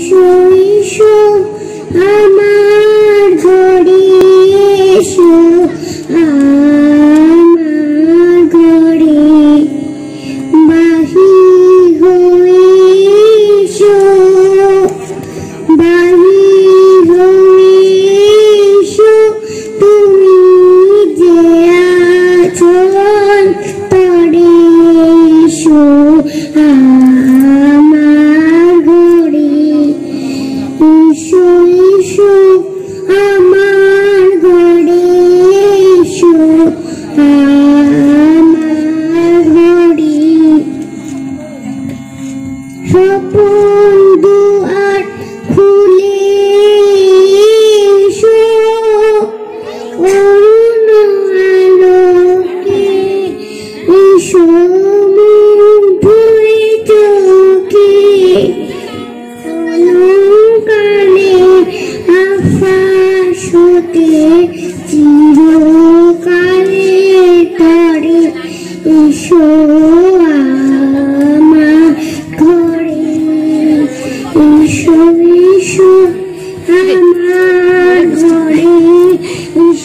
এসো আমার ঘরে এসো, আমার ঘরে বাহি হয়ে এসো, বাহি হয়ে এসো, তুমি যে আছো তরে এসো আমার You.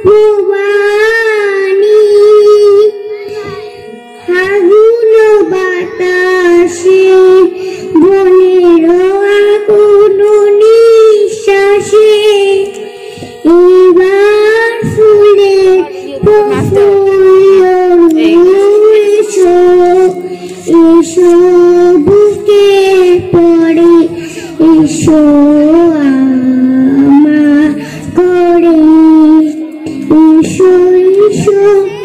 অরূপবাণী আগুন বাতাসে বনের আগুন নিঃশ্বাসে এবার ফুলে এসো এসো এসো